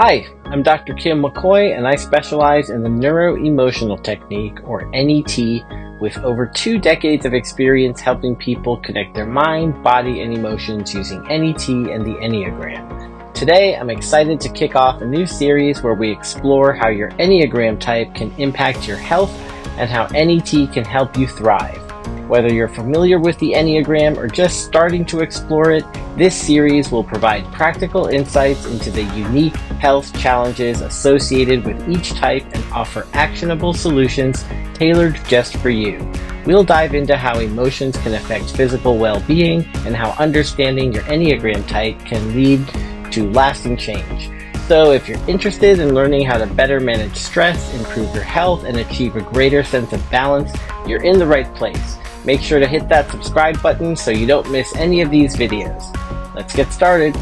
Hi, I'm Dr. Kim McCoy, and I specialize in the Neuro-Emotional Technique, or NET, with over two decades of experience helping people connect their mind, body, and emotions using NET and the Enneagram. Today, I'm excited to kick off a new series where we explore how your Enneagram type can impact your health and how NET can help you thrive. Whether you're familiar with the Enneagram or just starting to explore it, this series will provide practical insights into the unique health challenges associated with each type and offer actionable solutions tailored just for you. We'll dive into how emotions can affect physical well-being and how understanding your Enneagram type can lead to lasting change. So if you're interested in learning how to better manage stress, improve your health, and achieve a greater sense of balance, you're in the right place. Make sure to hit that subscribe button so you don't miss any of these videos. Let's get started.